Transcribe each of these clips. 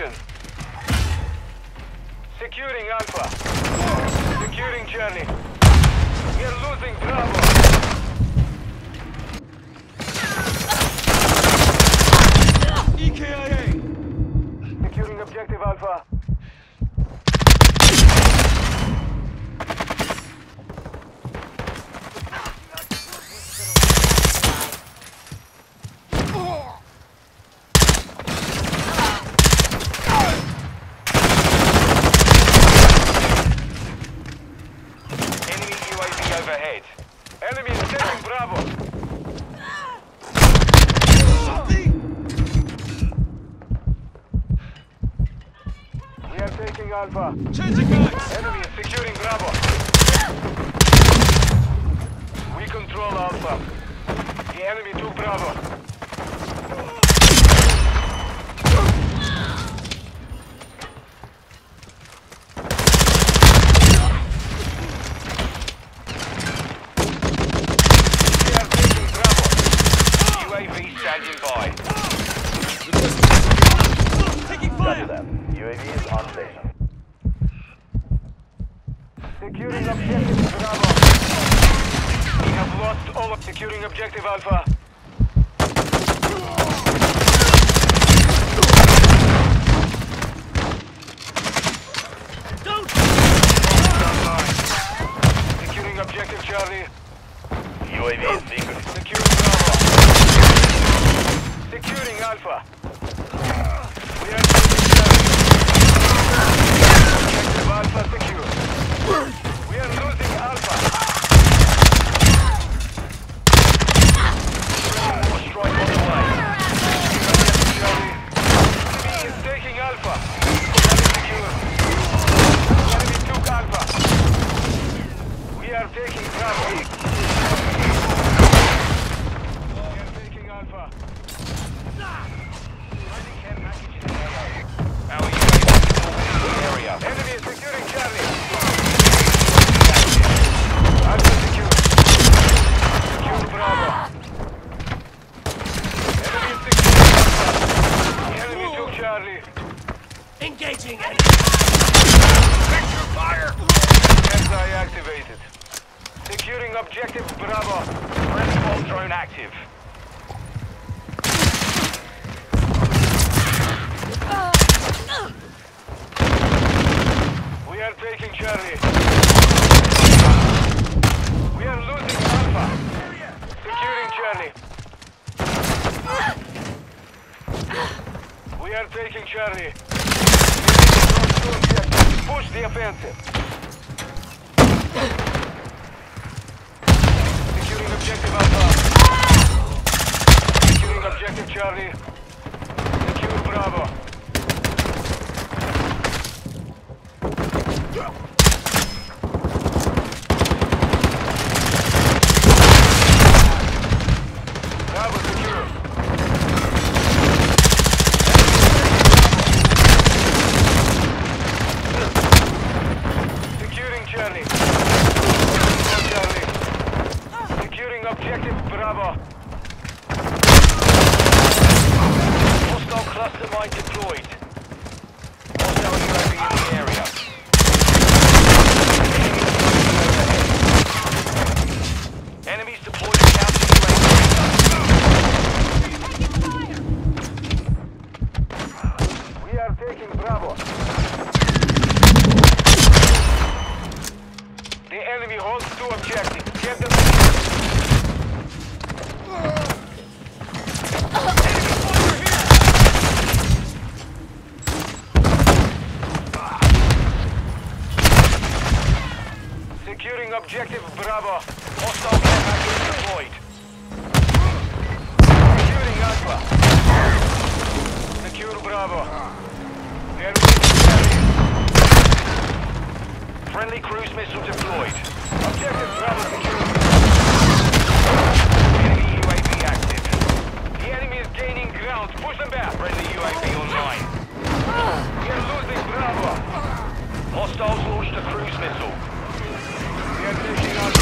position. Securing Alpha. Securing Charlie. We are losing Bravo. EKIA! Securing objective Alpha. Enemy UAV overhead. Enemy is taking Bravo. We are taking Alpha. Changing guys! Enemy is securing Bravo. We control Alpha. The enemy took Bravo. We are taking Bravo. UAV standing by. Taking Copy fire! that. UAV is on station. Securing objective Bravo. We have lost all of securing objective Alpha. Don't! Securing objective Charlie. UAV is secret. Securing Bravo. Securing Alpha. We are taking Charlie. Objective Alpha secure. We are losing Alpha. More strike on the way. Charlie. Enemy is taking Alpha. Charlie secure. Enemy took Alpha. We are taking Bravo. We are taking Alpha. Our UAV is in the area. Enemy is securing Charlie. Alpha secure. Secure Bravo. Enemy is securing Alpha. The enemy took Charlie. Engaging enemy! fire! Anti-activated. Securing objective Bravo. Bomb drone active. We are taking Charlie. We are losing Alpha. Securing Charlie. We are taking Charlie. Push the offensive. Securing objective Charlie. Secure Bravo. Bravo secure. Securing Charlie. Charlie. Securing objective Bravo. Hostile cluster mine deployed. Hostile UAV in the area. Enemies deployed counter UAV. We are taking Bravo. The enemy holds two objectives. Get them. Securing objective Bravo. Hostile care package deployed. Securing Alpha. Secure Friendly cruise missile deployed. Objective Bravo secured. Enemy UAV active. The enemy is gaining ground. Push them back. Friendly UAV online. We are losing Bravo. Hostiles launched a cruise missile. We are taking Alpha.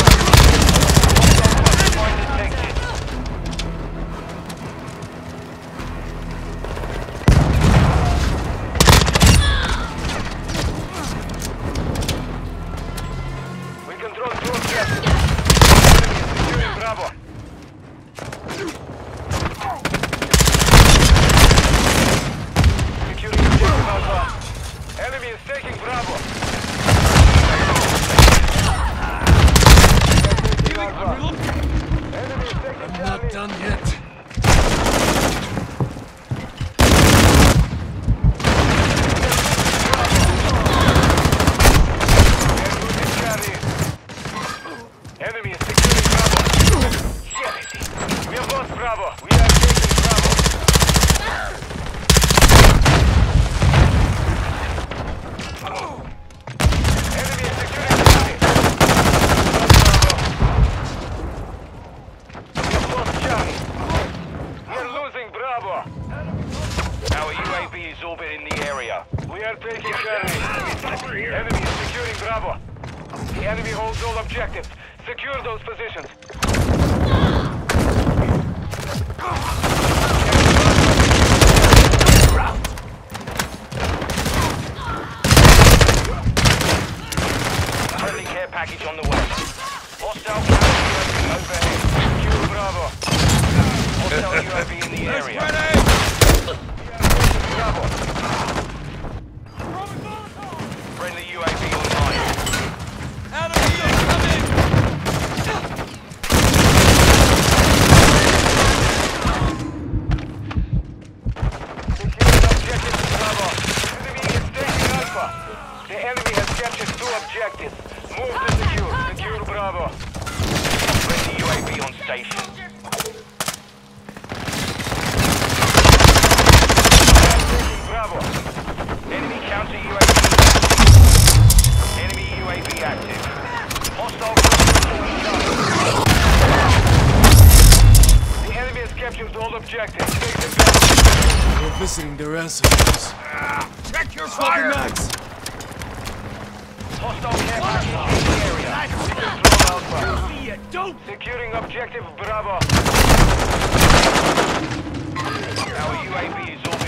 Check your fire! Knives. Hostile camp in the area. Don't Securing objective Bravo. Our UAV is.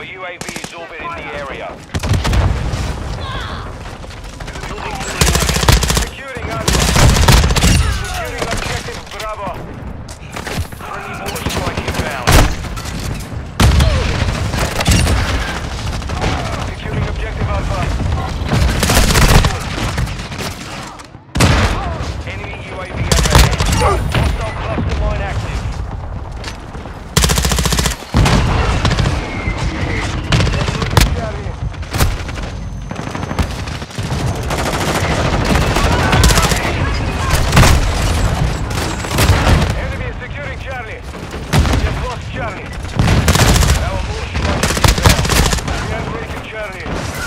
Our UAV is orbiting the area. Securing Alpha. Securing objective Bravo. Charlie. You've lost Charlie. Our motion is down. We are taking Charlie.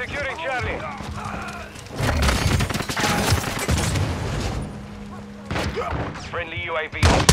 Securing Charlie. Friendly UAV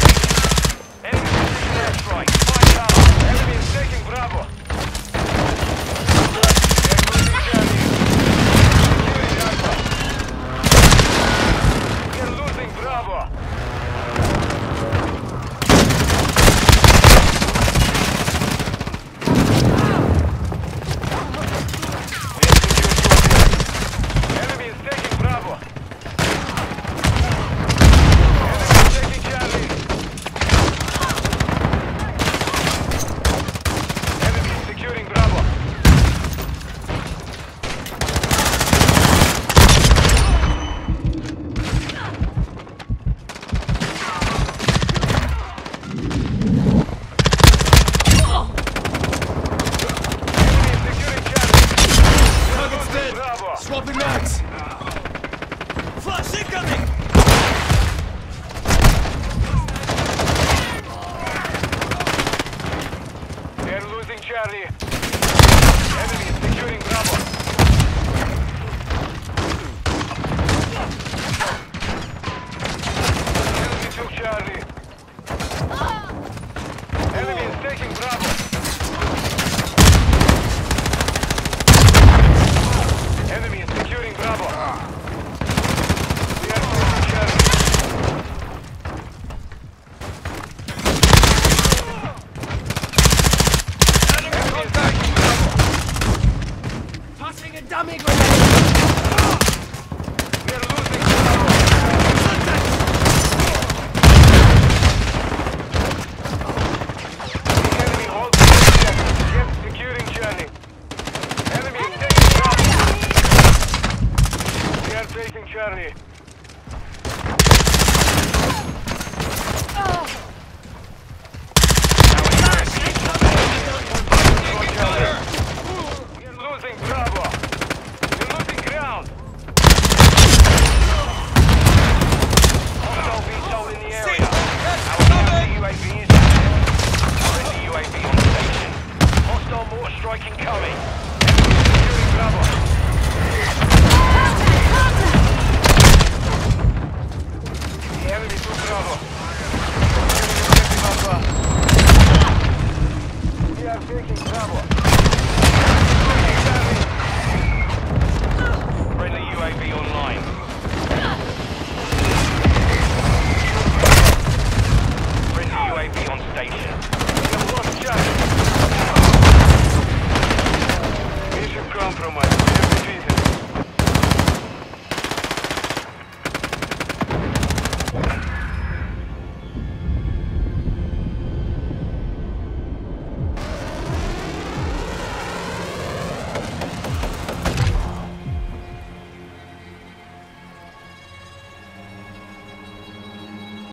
We are taking Charlie. We are losing Bravo. We're losing ground. Hostile VTOL in the area. Our counter UAV is active. Friendly UAV on station. Hostile mortar strike incoming. Securing Bravo. The enemy took Bravo. Securing objective Alpha. We are taking Bravo.